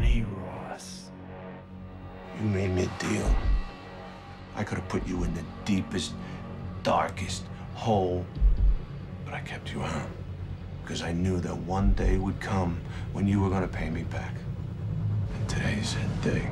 Johnny Ross. You made me a deal. I could have put you in the deepest, darkest hole, but I kept you out because I knew that one day would come when you were going to pay me back. And today's that day.